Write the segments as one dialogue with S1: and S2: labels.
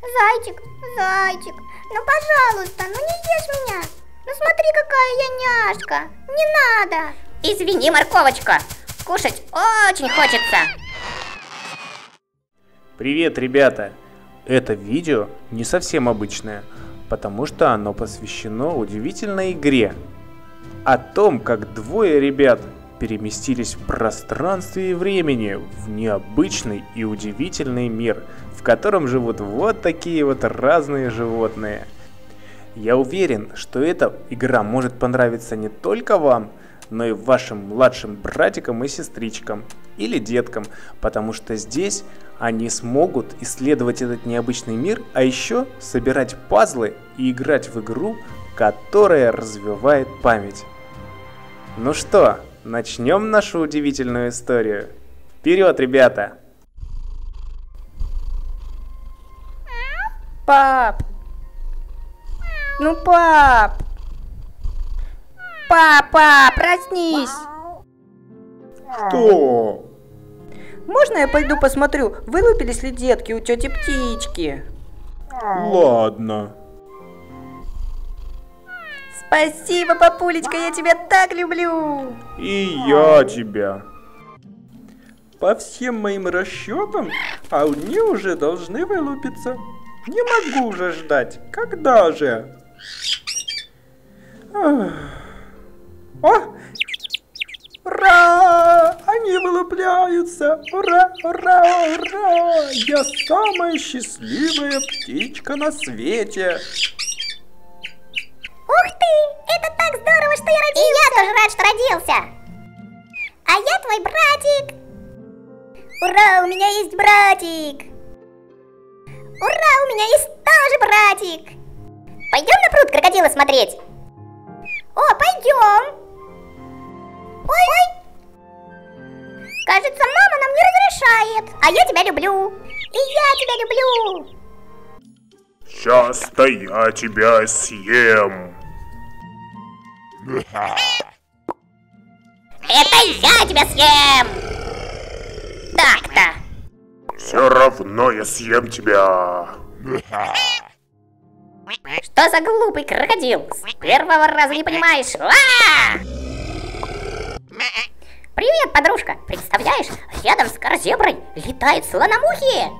S1: Зайчик, зайчик, ну пожалуйста, ну не ешь меня. Ну смотри, какая я няшка. Не надо.
S2: Извини, морковочка, кушать очень хочется.
S3: Привет, ребята! Это видео не совсем обычное, потому что оно посвящено удивительной игре. О том, как двое ребят переместились в пространстве и времени в необычный и удивительный мир, в котором живут вот такие вот разные животные. Я уверен, что эта игра может понравиться не только вам, но и вашим младшим братикам и сестричкам или деткам, потому что здесь они смогут исследовать этот необычный мир, а еще собирать пазлы и играть в игру, которая развивает память. Ну что, начнем нашу удивительную историю. Вперед, ребята!
S2: Пап! Ну, пап! Папа, проснись!
S3: Что?
S2: Можно я пойду посмотрю, вылупились ли детки у тети птички?
S3: Ладно.
S2: Спасибо, папулечка, я тебя так люблю!
S3: И я тебя.
S4: По всем моим расчетам, они уже должны вылупиться. Не могу уже ждать. Когда же? О! Ура! Они вылупляются! Ура, ура, ура! Я самая счастливая птичка на свете!
S1: Я родился. И я тоже рад, что родился. А я твой братик. Ура, у меня есть братик. Ура, у меня есть тоже братик. Пойдем на пруд крокодила смотреть? О, пойдем. Ой, ой. Кажется, мама нам не разрешает. А я тебя люблю. И я тебя люблю.
S5: Сейчас-то я тебя съем.
S2: Это я тебя съем! Так-то!
S5: Все равно я съем тебя.
S2: Что за глупый крокодил? С первого раза не понимаешь? А! Привет, подружка! Представляешь, рядом с корзеброй летают слономухи!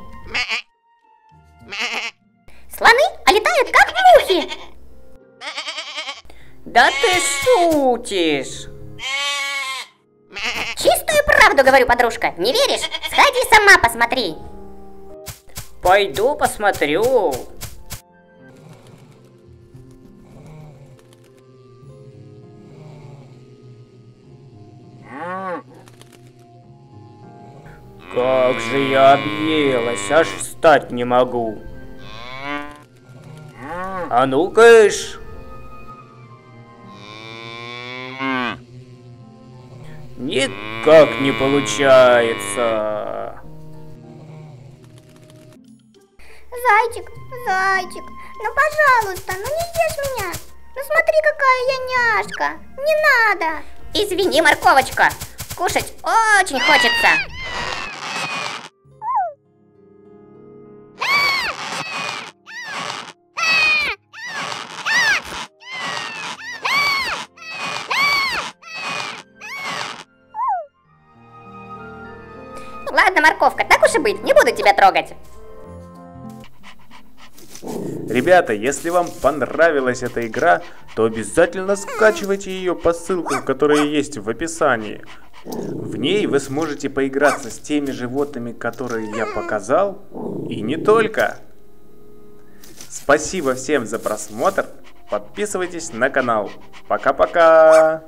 S2: Слоны, а летают как мухи! Да ты шутишь! Чистую правду говорю, подружка. Не веришь? Сходи сама посмотри. Пойду посмотрю.
S3: Как же я объелась, аж встать не могу. А ну кыш! Никак не получается.
S1: Зайчик, зайчик, ну пожалуйста, ну не ешь меня. Ну смотри, какая я няшка. Не надо.
S2: Извини, морковочка, кушать очень хочется. Ладно, морковка, так уж и быть, не буду тебя трогать.
S3: Ребята, если вам понравилась эта игра, то обязательно скачивайте ее по ссылкам, которые есть в описании. В ней вы сможете поиграться с теми животными, которые я показал, и не только. Спасибо всем за просмотр, подписывайтесь на канал. Пока-пока!